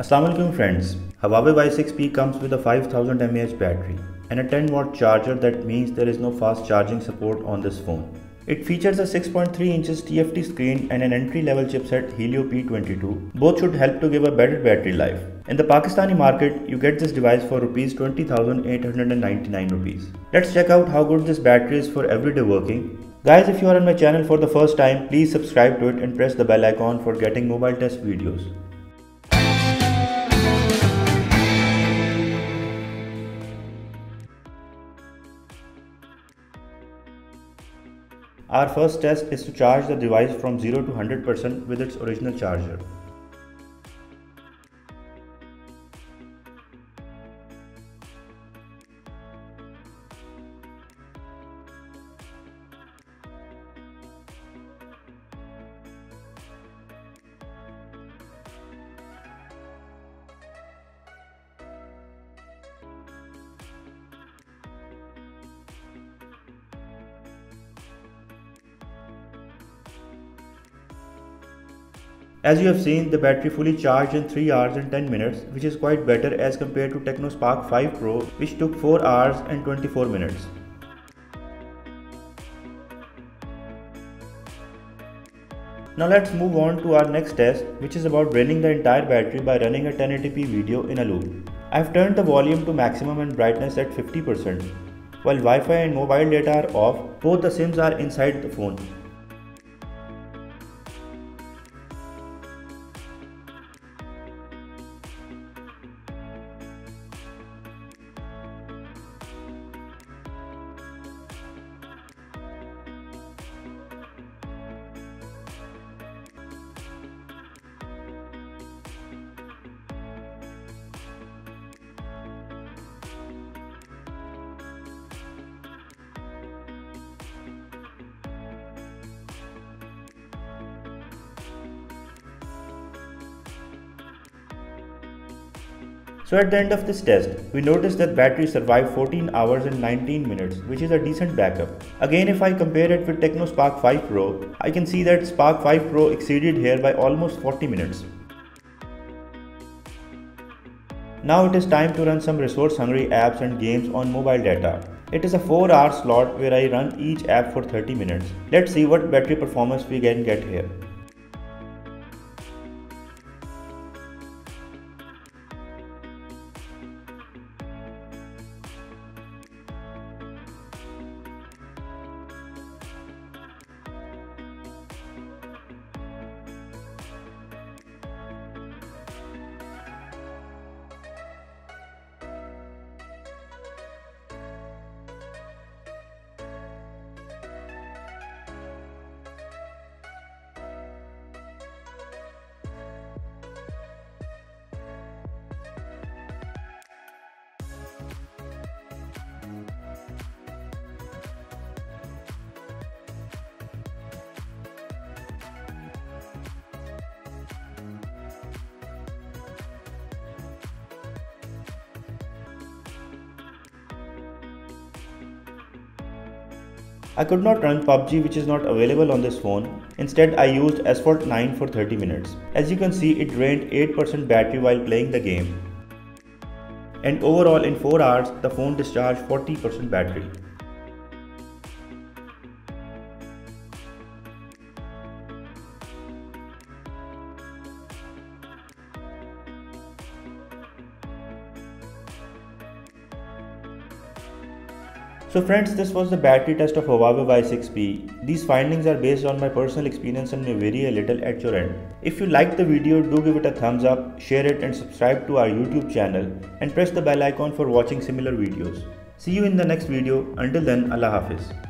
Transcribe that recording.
Assalamualaikum friends. Huawei Y6P comes with a 5000 mAh battery and a 10 watt charger that means there is no fast charging support on this phone. It features a 6.3 inches TFT screen and an entry-level chipset Helio P22. Both should help to give a better battery life. In the Pakistani market, you get this device for rupees 20,899 rupees. Let's check out how good this battery is for everyday working. Guys, if you are on my channel for the first time, please subscribe to it and press the bell icon for getting mobile test videos. Our first test is to charge the device from 0 to 100% with its original charger. As you have seen, the battery fully charged in 3 hours and 10 minutes, which is quite better as compared to Tecno Spark 5 Pro, which took 4 hours and 24 minutes. Now let's move on to our next test, which is about draining the entire battery by running a 1080p video in a loop. I've turned the volume to maximum and brightness at 50%. While Wi-Fi and mobile data are off, both the SIMs are inside the phone. So at the end of this test, we noticed that battery survived 14 hours and 19 minutes, which is a decent backup. Again, if I compare it with Tecno Spark 5 Pro, I can see that Spark 5 Pro exceeded here by almost 40 minutes. Now it is time to run some resource hungry apps and games on mobile data. It is a 4 hour slot where I run each app for 30 minutes. Let's see what battery performance we can get here. I could not run PUBG which is not available on this phone. Instead, I used Asphalt 9 for 30 minutes. As you can see, it drained 8% battery while playing the game. And overall in 4 hours, the phone discharged 40% battery. So friends, this was the battery test of Huawei Y6P. These findings are based on my personal experience and may vary a little at your end. If you liked the video, do give it a thumbs up, share it and subscribe to our YouTube channel and press the bell icon for watching similar videos. See you in the next video. Until then, Allah Hafiz.